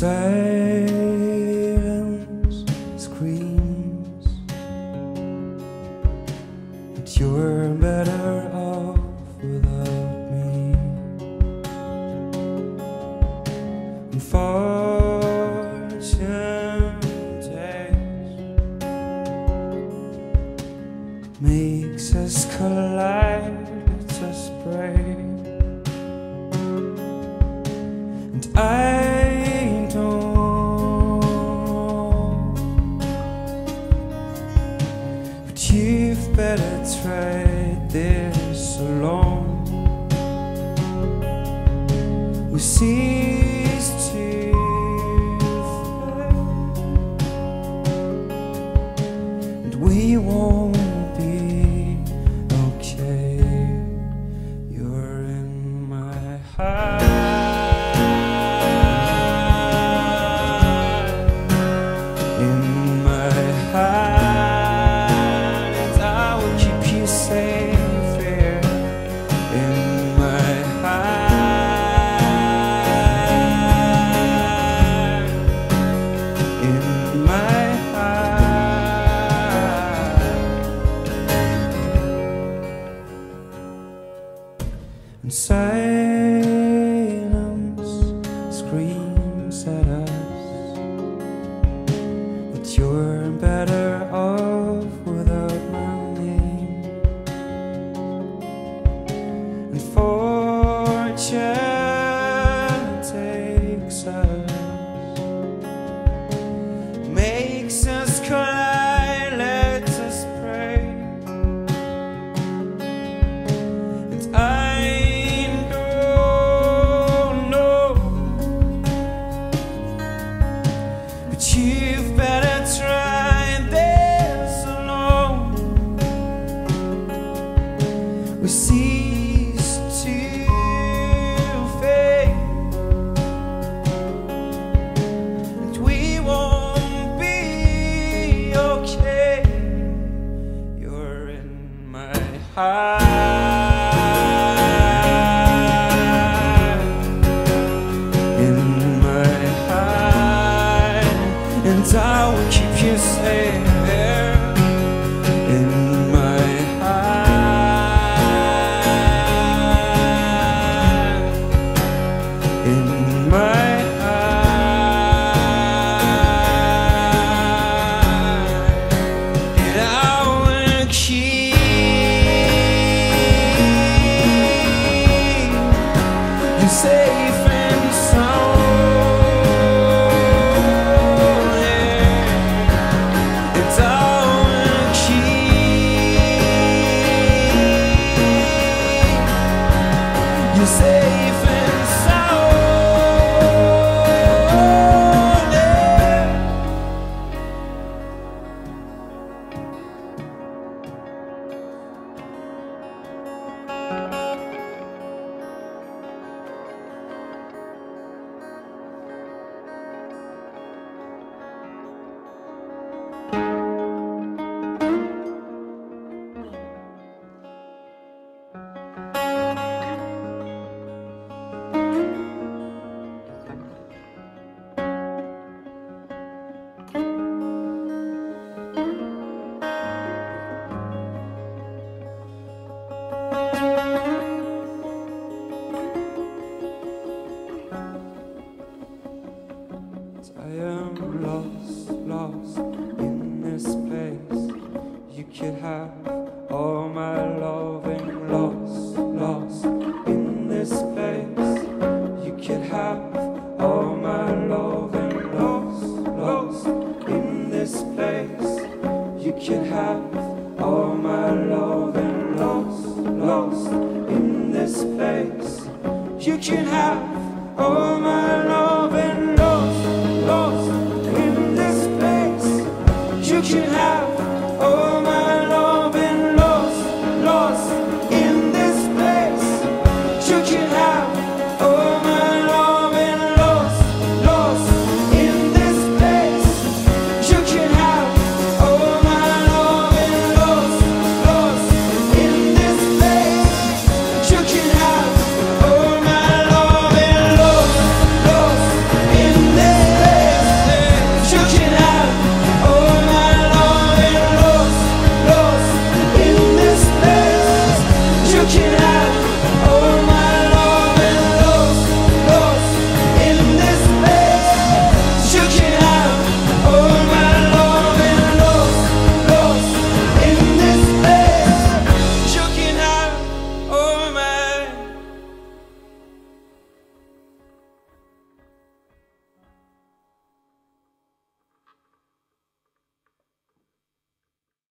Silence screams that you're better off without me. And fortune takes makes us collide, let us pray. And I. inside. 去 You can have all my love and lost, lost in this place. You can have all my love and lost, lost in this place. You can have.